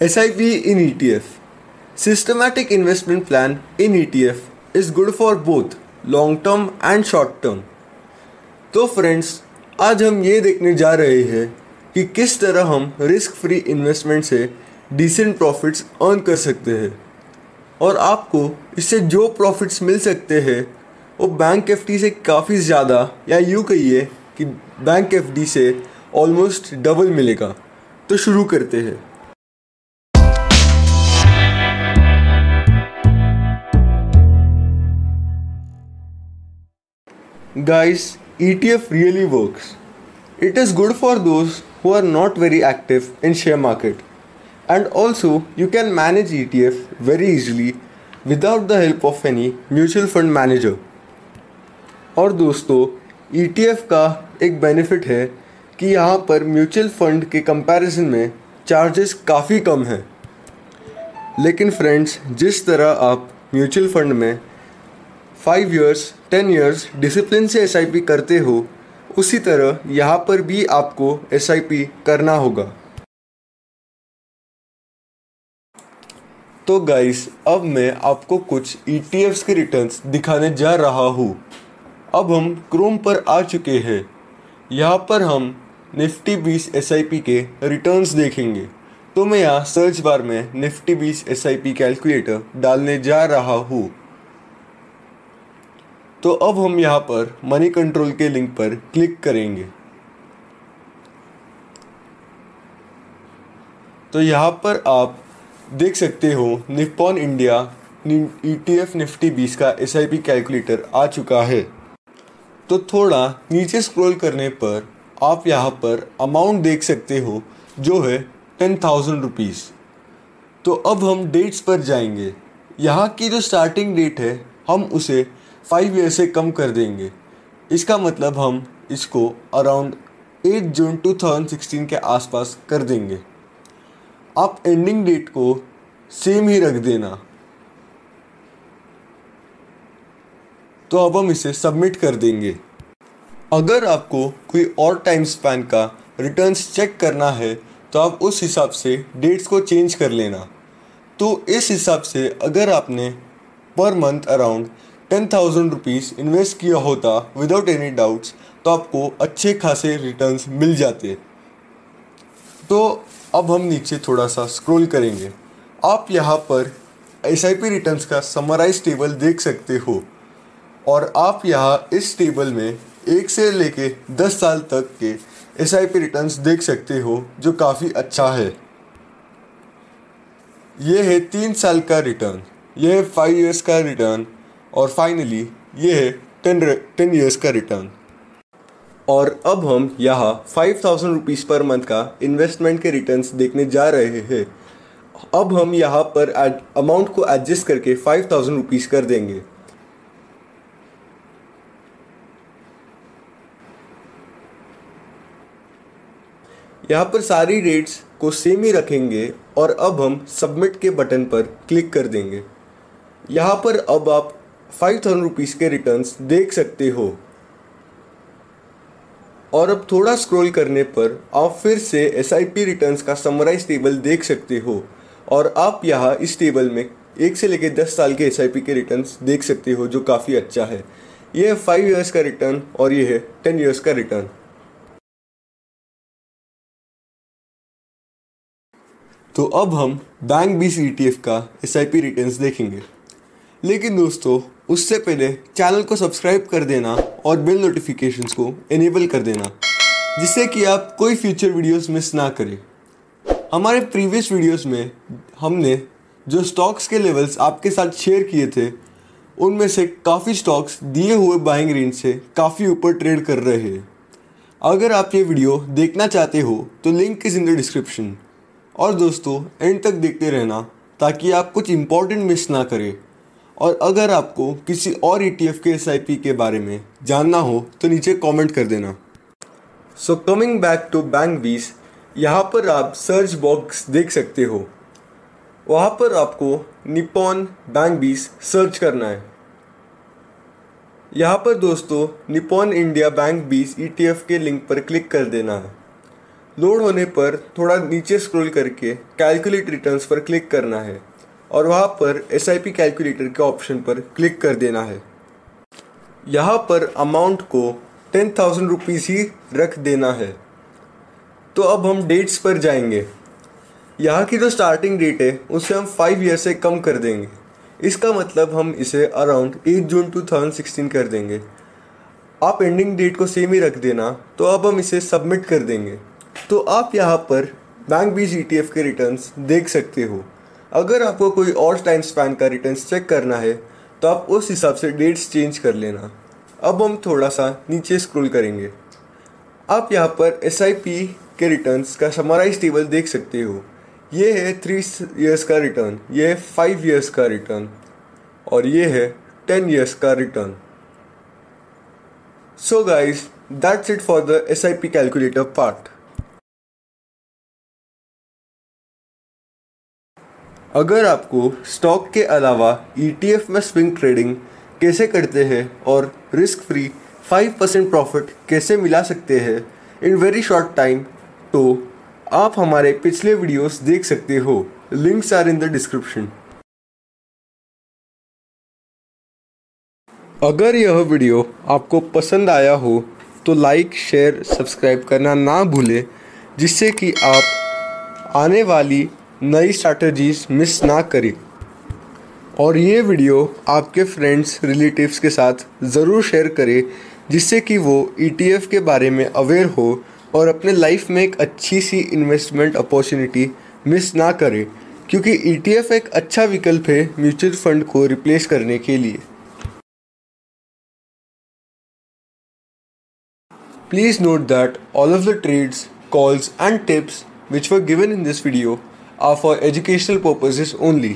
SIP in ETF Systematic investment plan in ETF is good for both long term and short term. तो friends आज हम ये देखने जा रहे हैं कि किस तरह हम रिस्क फ्री इन्वेस्टमेंट से डिसेंट प्रॉफिट्स अर्न कर सकते हैं। और आपको इससे जो प्रॉफिट्स मिल सकते हैं, वो बैंक एफ़ डी से काफ़ी ज़्यादा, या यूँ कहिए कि बैंक एफ़ डी से ऑलमोस्ट डबल मिलेगा। तो शुरू करते हैं। Guys, ETF really works. It is good for those who are not very active in share market. And also, you can manage ETF very easily without the help of any mutual fund manager. और दोस्तों ETF का एक benefit है कि यहाँ पर mutual fund के comparison में चार्जेस काफ़ी कम हैं लेकिन फ्रेंड्स जिस तरह आप म्यूचुअल फंड में five years ten years discipline से एसआईपी करते हो, उसी तरह यहाँ पर भी आपको एसआईपी करना होगा। तो गाइस अब मैं आपको कुछ ई e के रिटर्न्स दिखाने जा रहा हूँ। अब हम क्रोम पर आ चुके हैं। यहाँ पर हम निफ्टी बीस एस के रिटर्न्स देखेंगे। तो मैं यहाँ सर्च बार में निफ्टी बीस एस कैलकुलेटर डालने जा रहा हूँ। तो अब हम यहाँ पर मनी कंट्रोल के लिंक पर क्लिक करेंगे। तो यहाँ पर आप देख सकते हो Nippon India E T F Nifty BeES का एस आई पी कैलकुलेटर आ चुका है। तो थोड़ा नीचे स्क्रॉल करने पर आप यहाँ पर अमाउंट देख सकते हो, जो है टेन थाउज़ेंड रुपीज़ तो अब हम डेट्स पर जाएँगे। यहाँ की जो स्टार्टिंग डेट है, हम उसे फाइव ईयर से कम कर देंगे। इसका मतलब हम इसको अराउंड एट जून 2016 के आसपास कर देंगे। आप एंडिंग डेट को सेम ही रख देना। तो अब हम इसे सबमिट कर देंगे। अगर आपको कोई और टाइम स्पैन का रिटर्न्स चेक करना है तो आप उस हिसाब से डेट्स को चेंज कर लेना। तो इस हिसाब से अगर आपने per month around ten thousand rupees invest किया होता विदाउट एनी डाउट्स तो आपको अच्छे खासे रिटर्न्स मिल जाते। तो अब हम नीचे थोड़ा सा स्क्रॉल करेंगे। आप यहाँ पर एस आई पी रिटर्न्स का समराइज टेबल देख सकते हो। और आप यहाँ इस टेबल में एक से लेके दस साल तक के एस आई पी रिटर्न्स देख सकते हो, जो काफ़ी अच्छा है। ये है तीन साल का रिटर्न यह है फाइव ईयर्स का रिटर्न और फाइनली ये है टेन टेन ईयर्स का रिटर्न और अब हम यहाँ five thousand rupees per month का इन्वेस्टमेंट के रिटर्न्स देखने जा रहे हैं। अब हम यहाँ पर अमाउंट को एडजस्ट करके फाइव थाउज़ेंड रुपीज़ कर देंगे। यहाँ पर सारी रेट्स को सेम ही रखेंगे और अब हम सबमिट के बटन पर क्लिक कर देंगे। यहाँ पर अब आप फाइव थाउज़ेंड रुपीज़ के रिटर्न्स देख सकते हो। और अब थोड़ा स्क्रॉल करने पर आप फिर से एस आई पी रिटर्न्स का समराइज टेबल देख सकते हो। और आप यहाँ इस टेबल में एक से लेकर दस साल के एस आई पी के रिटर्न्स देख सकते हो, जो काफ़ी अच्छा है। ये है फाइव ईयर्स का रिटर्न और ये है टेन ईयर्स का रिटर्न तो अब हम bank B C T F का एस आई पी रिटर्न देखेंगे। लेकिन दोस्तों, उससे पहले चैनल को सब्सक्राइब कर देना और बेल नोटिफिकेशंस को इनेबल कर देना, जिससे कि आप कोई फ्यूचर वीडियोस मिस ना करें। हमारे प्रीवियस वीडियोस में हमने जो स्टॉक्स के लेवल्स आपके साथ शेयर किए थे, उनमें से काफ़ी स्टॉक्स दिए हुए बाइंग रेंज से काफ़ी ऊपर ट्रेड कर रहे हैं। अगर आप ये वीडियो देखना चाहते हो तो link is in the description और दोस्तों एंड तक देखते रहना, ताकि आप कुछ इंपॉर्टेंट मिस ना करें। और अगर आपको किसी और ई e के एसआईपी के बारे में जानना हो तो नीचे कमेंट कर देना। So coming back to bank BeES यहाँ पर आप सर्च बॉक्स देख सकते हो। वहाँ पर आपको निपॉन बैंक बीस सर्च करना है। यहाँ पर दोस्तों Nippon India bank BeES ETF के लिंक पर क्लिक कर देना है। लोड होने पर थोड़ा नीचे स्क्रॉल करके कैलकुलेट रिटर्न्स पर क्लिक करना है। और वहाँ पर एस आई पी कैलकुलेटर के ऑप्शन पर क्लिक कर देना है। यहाँ पर अमाउंट को टेन थाउज़ेंड रुपीज़ ही रख देना है। तो अब हम डेट्स पर जाएँगे। यहाँ की जो स्टार्टिंग डेट है, उसे हम फाइव ईयर से कम कर देंगे। इसका मतलब हम इसे around eight June two thousand sixteen कर देंगे। आप एंडिंग डेट को सेम ही रख देना तो अब हम इसे सबमिट कर देंगे। तो आप यहाँ पर बैंक बीज ई के रिटर्न्स देख सकते हो। अगर आपको कोई और टाइम स्पैन का रिटर्न चेक करना है तो आप उस हिसाब से डेट्स चेंज कर लेना। अब हम थोड़ा सा नीचे स्क्रॉल करेंगे। आप यहाँ पर एसआईपी के रिटर्न्स का समराइज टेबल देख सकते हो। ये है थ्री इयर्स का रिटर्न ये है फाइव इयर्स का रिटर्न और ये है टेन इयर्स का return so guys that's it for the S I P calculator part अगर आपको स्टॉक के अलावा ई e में स्विंग ट्रेडिंग कैसे करते हैं और risk free five percent profit कैसे मिला सकते हैं, इन वेरी शॉर्ट टाइम तो आप हमारे पिछले वीडियोस देख सकते हो। Links are in the description. अगर यह वीडियो आपको पसंद आया हो तो लाइक, शेयर, सब्सक्राइब करना ना भूलें, जिससे कि आप आने वाली नई स्ट्रैटेजीज मिस ना करें। और ये वीडियो आपके फ्रेंड्स रिलेटिव्स के साथ ज़रूर शेयर करें, जिससे कि वो ई e के बारे में अवेयर हो और अपने लाइफ में एक अच्छी सी इन्वेस्टमेंट अपॉर्चुनिटी मिस ना करें, क्योंकि ई e एक अच्छा विकल्प है म्यूचुअल फंड को रिप्लेस करने के लिए। Please note that all of the trades calls and tips which were given in this video are for educational purposes only